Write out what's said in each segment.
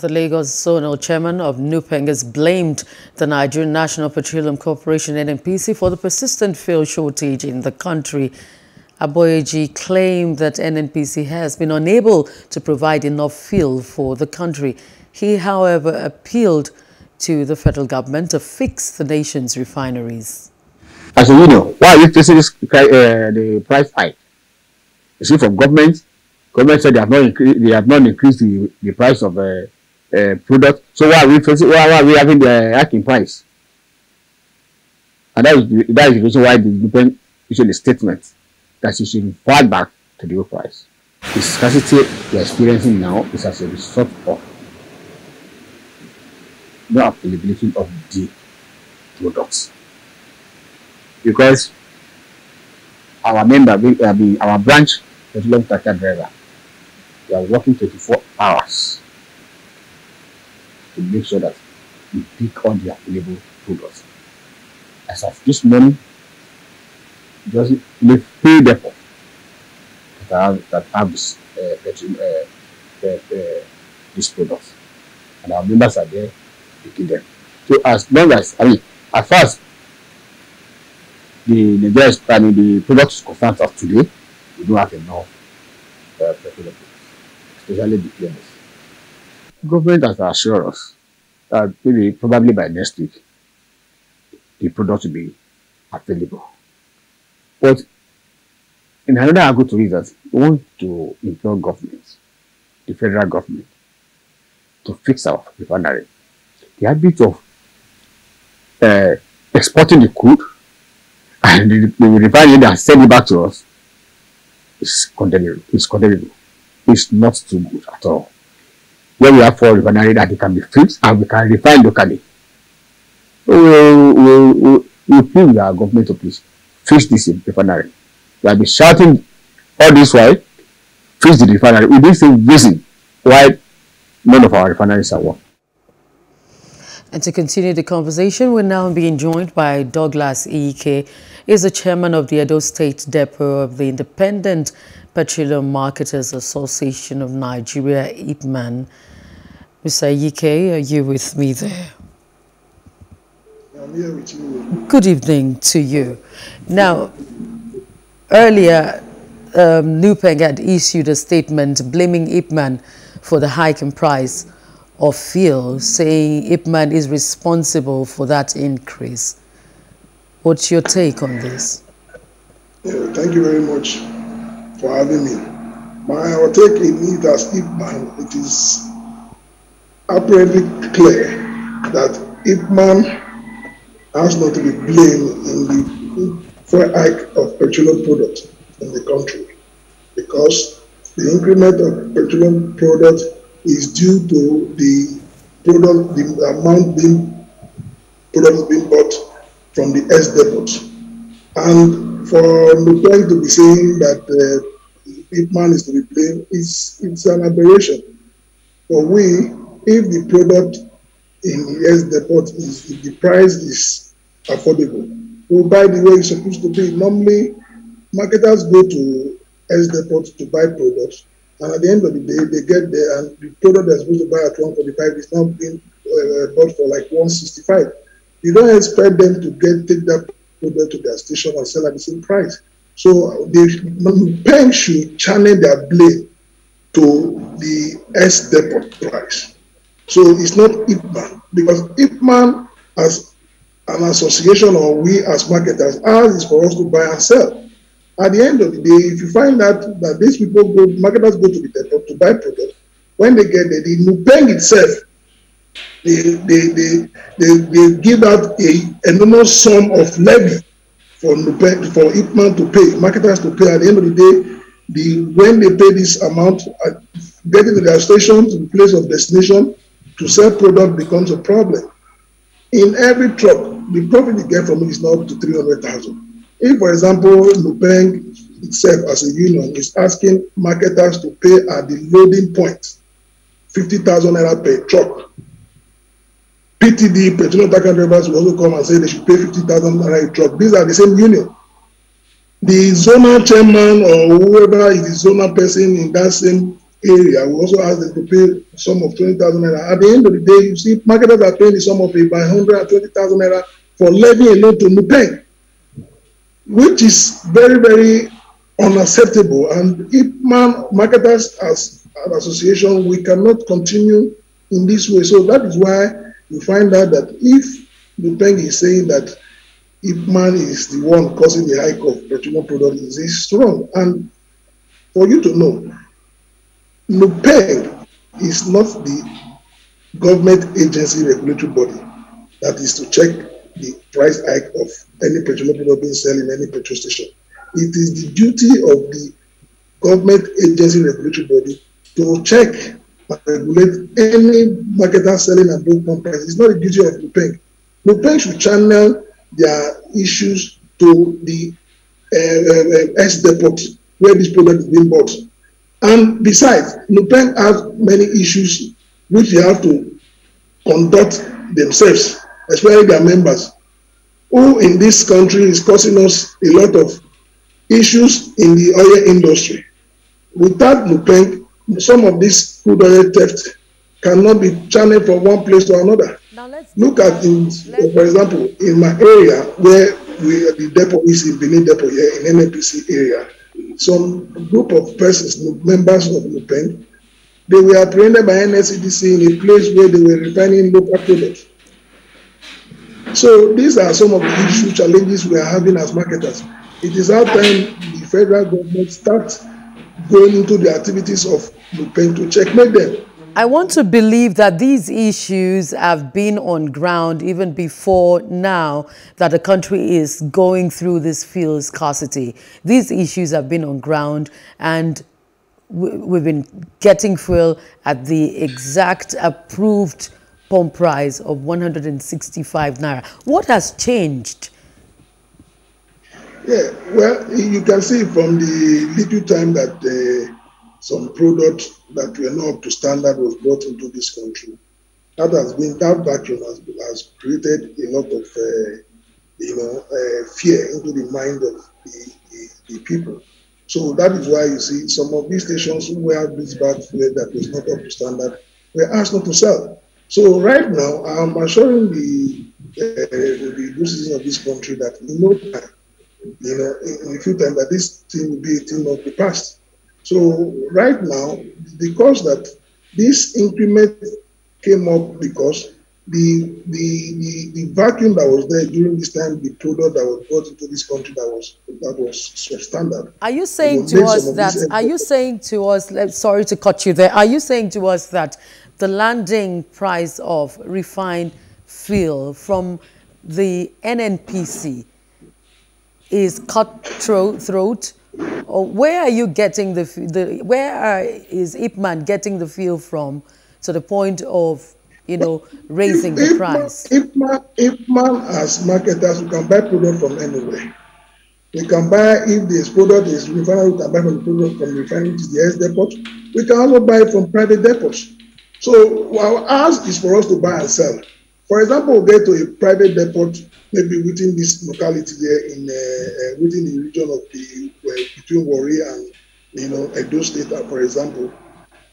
The Lagos zonal chairman of NUPENG has blamed the Nigerian National Petroleum Corporation NNPC for the persistent fuel shortage in the country. Aboyeji claimed that NNPC has been unable to provide enough fuel for the country. He, however, appealed to the federal government to fix the nation's refineries. As a union, why are you facing this, uh, the price hike? Is it from government? Government said they have not increased, they have not increased the, the price of uh, uh, product. So why are we facing, why, are we having the hiking price? And that is the, that is the reason why the government issued a statement that you should fall back to the old price. The scarcity we are experiencing now is as a result of no availability of the products. Because our member, I mean, our branch petroleum tanker driver, we are working 24 hours to make sure that we pick on the available products. As of this morning, just the free depot that have, that have this, uh, petroleum, uh, uh, these products. And our members are there picking them. So as long as, I mean, as far as the Nigeria, I mean, the product is confirmed of today, we don't have enough uh, especially the PMS. Government has assured us that maybe probably by next week, the product will be available. But in another angle to that we want to implore government, the federal government, to fix our refinery. The habit of uh, exporting the crude and the, the refinery and send it back to us is condemnable. It's condemnable. It's not too good at all. When we have four refineries that they can be fixed and we can refine locally. We we we we plead our government to please fix this refinery. We have been shouting all this while, fix the refinery. We didn't see reason why none of our refineries are working. And to continue the conversation, we're now being joined by Douglas Ike. He's the chairman of the Edo State Depot of the Independent Petroleum Marketers Association of Nigeria, IPMAN. Mr. Ike, are you with me there? I'm here with you. Good evening to you. Now, earlier, um, had issued a statement blaming IPMAN for the hike in price of fuel, saying IPMAN is responsible for that increase. What's your take on this? Yeah, thank you very much for having me. My take in as IPMAN, it is apparently clear that IPMAN has not to be blamed in the fuel hike of petroleum products in the country because the increment of petroleum products is due to the product, the amount being products being bought from the S depots. And for Nupeng to be saying that uh, Ipman is to be blamed, it's, it's an aberration. For we, if the product in the S depot is, if the price is affordable, we'll buy the way it's supposed to be. Normally, marketers go to S depot to buy products and at the end of the day, they get there and the product they're supposed to buy at 145 is now being uh, bought for like 165. You don't expect them to get take that product to their station and sell at the same price. So they bank should channel their blame to the S depot price. So it's not IPMAN because IPMAN as an association or we as marketers, ours is for us to buy and sell. At the end of the day, if you find out that these people go, marketers go to the depot to buy products, when they get there, the Nupeng itself, they, they, they, they, they give out a enormous sum of levy for Nupeng, for Ipman to pay, marketers to pay. At the end of the day, the when they pay this amount, uh, getting to their station, to the place of destination, to sell product becomes a problem. In every truck, the profit you get from it is not up to 300,000. If, for example, Nupeng itself as a union is asking marketers to pay at the loading point 50,000 naira per truck, PTD, petroleum tanker drivers will also come and say they should pay 50,000 naira a truck. These are the same union. The zonal chairman or whoever is the zonal person in that same area, we also ask them to pay some of 20,000 naira. At the end of the day, you see marketers are paying the sum of about 120,000 naira for levying a loan to Nupeng, which is very, very unacceptable. And if man, marketers as an association, we cannot continue in this way. So that is why you find out that if Nupeng is saying that if Ipman is the one causing the hike of petroleum product is strong. And for you to know, NUPENG is not the government agency regulatory body that is to check the price hike of any petroleum product being sold in any petrol station. It is the duty of the government agency regulatory body to check and regulate any marketer selling above pump price. It's not the duty of NUPENG. NUPENG should channel their issues to the uh, uh, S depot where this product is being bought. And besides, Nupeng has many issues which they have to conduct themselves, especially their members, who in this country is causing us a lot of issues in the oil industry. Without Nupeng, some of this crude oil theft cannot be channeled from one place to another. Look at, in, for example, in my area where we the depot is in Benin Depot here in NNPC area, some group of persons, members of Nupen, they were apprehended by NSCDC in a place where they were refining local products. So these are some of the issue challenges we are having as marketers. It is our time the federal government starts going into the activities of Nupen to checkmate them. I want to believe that these issues have been on ground even before now that the country is going through this fuel scarcity. These issues have been on ground and we've been getting fuel at the exact approved pump price of 165 naira. What has changed? Yeah, well, you can see from the little time that uh, some products that were not up to standard was brought into this country. That has been that vacuum has, has created a lot of uh, you know uh, fear into the mind of the, the, the, people. So that is why you see some of these stations who have this bad fuel that was not up to standard were asked not to sell. So right now I'm assuring the uh, the citizens of this country that in no time, you know, in, in a few time that this thing will be a thing of the past. So right now, because that this increment came up because the, the the the vacuum that was there during this time, the product that was brought into this country that was that was substandard. Are you saying to us that? Are you saying to us? Sorry to cut you there. Are you saying to us that the landing price of refined fuel from the NNPC is cutthroat or where are you getting the, the where are, is Ipman getting the fuel from to the point of, you know, raising if, the price? Ipman, Ipman as marketers, we can buy product from anywhere. We can buy, if this product is refinery, we can buy from the product from refinery, to the S depot. We can also buy from private depots. So our ask is for us to buy and sell. For example, get to a private depot, maybe within this locality there in uh, uh, within the region of the between Warri and you know Edo State, uh, for example,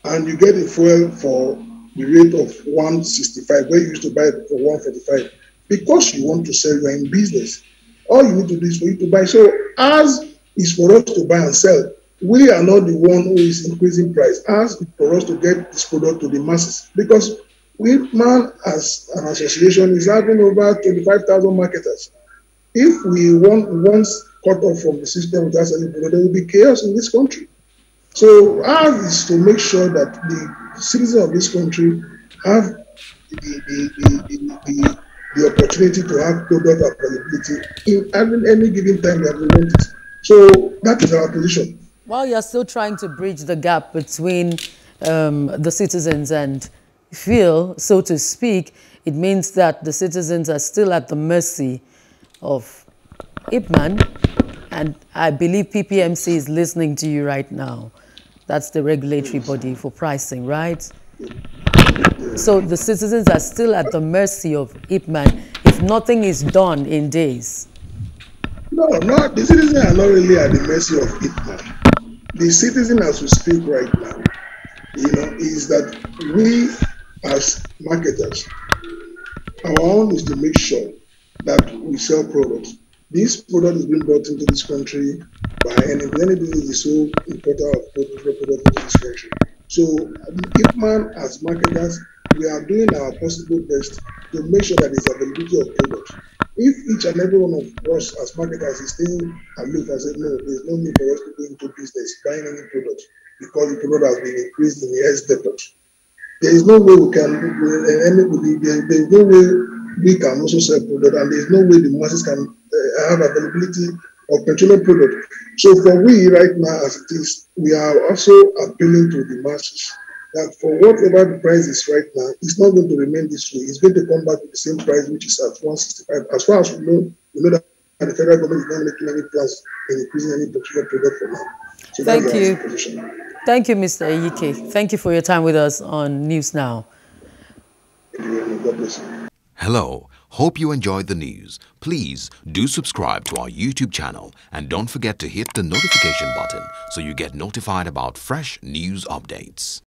and you get a fuel for the rate of 165 where you used to buy it for 145 because you want to sell, you're in business. All you need to do is for you to buy. So as is for us to buy and sell, we are not the one who is increasing price. As for us to get this product to the masses because Ipman, as an association, is having over 25,000 marketers. If we want once cut off from the system without selling there will be chaos in this country. So ours is to make sure that the citizens of this country have the, the, the, the, the opportunity to have product availability in any given time that we want it. So that is our position. While you're still trying to bridge the gap between um, the citizens and feel, so to speak, it means that the citizens are still at the mercy of IPMAN, and I believe PPMC is listening to you right now. That's the regulatory body for pricing, right? So the citizens are still at the mercy of IPMAN if nothing is done in days. No, no, the citizens are not really at the mercy of IPMAN. The citizen, as we speak right now, you know, is that we as marketers, our own is to make sure that we sell products. This product is being brought into this country by NNP. NNP is the sole importer of product into this country. So, Ipman as marketers, we are doing our possible best to make sure that there's availability of products. If each and every one of us as marketers is staying aloof and say, no, there's no need for us to go into business buying any product because the product has been increased in the S depot. There is no way we can, anybody, there, there's no way we can also sell product and there's no way the masses can uh, have availability of petroleum product. So for we right now as it is, we are also appealing to the masses that for whatever the price is right now, it's not going to remain this way. It's going to come back to the same price, which is at 165. As far as we know, we know that the federal government is not making any plans in increasing any petroleum product for now. So Thank you. Thank you, Mr. Ike. Thank you for your time with us on News Now. Hello. Hope you enjoyed the news. Please do subscribe to our YouTube channel and don't forget to hit the notification button so you get notified about fresh news updates.